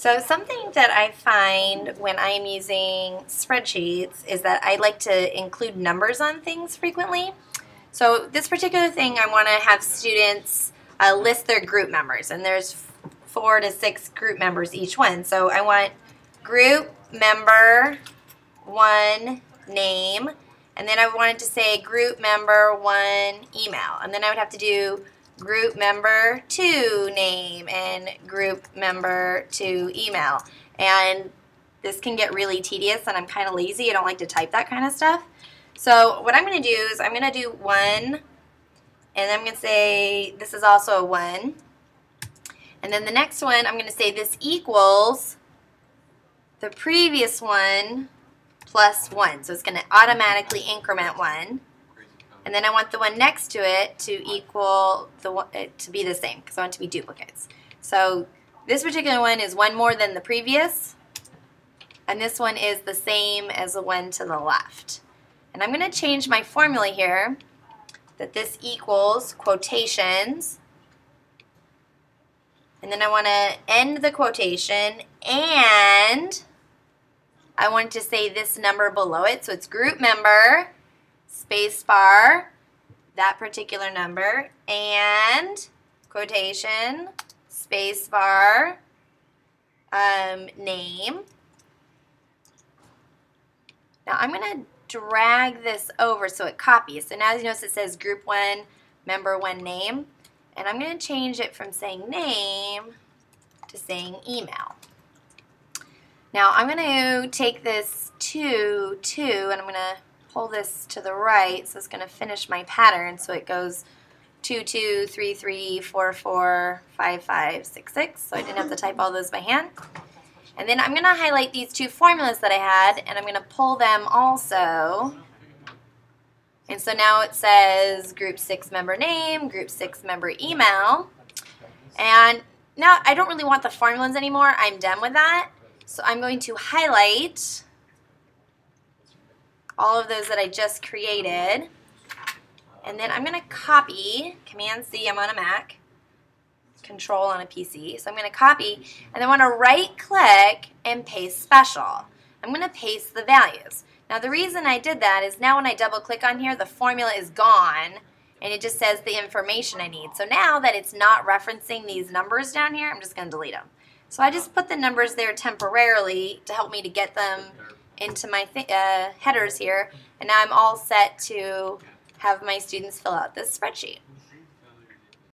So something that I find when I'm using spreadsheets is that I like to include numbers on things frequently. So this particular thing, I want to have students uh, list their group members, and there's four to six group members each one. So I want group member one name, and then I wanted to say group member one email, and then I would have to do group member two name and group member two email. And this can get really tedious and I'm kind of lazy. I don't like to type that kind of stuff. So what I'm going to do is I'm going to do one and I'm going to say this is also a one. And then the next one I'm going to say this equals the previous one plus one. So it's going to automatically increment one. And then I want the one next to it to equal the uh, to be the same because I want it to be duplicates. So this particular one is one more than the previous. And this one is the same as the one to the left. And I'm going to change my formula here that this equals quotations. And then I want to end the quotation and I want to say this number below it. So it's group member space bar, that particular number, and quotation, space bar, um, name. Now I'm going to drag this over so it copies. So now you notice it says group one, member one name. And I'm going to change it from saying name to saying email. Now I'm going to take this 2, 2, and I'm going to pull this to the right, so it's going to finish my pattern. So it goes 2, 2, 3, 3, 4, 4, 5, 5, 6, 6. So I didn't have to type all those by hand. And then I'm going to highlight these two formulas that I had, and I'm going to pull them also. And so now it says group 6 member name, group 6 member email. And now I don't really want the formulas anymore. I'm done with that. So I'm going to highlight all of those that I just created. And then I'm going to copy, Command C, I'm on a Mac, Control on a PC. So I'm going to copy, and then I want to right click and paste special. I'm going to paste the values. Now the reason I did that is now when I double click on here, the formula is gone, and it just says the information I need. So now that it's not referencing these numbers down here, I'm just going to delete them. So I just put the numbers there temporarily to help me to get them into my uh, headers here, and now I'm all set to have my students fill out this spreadsheet.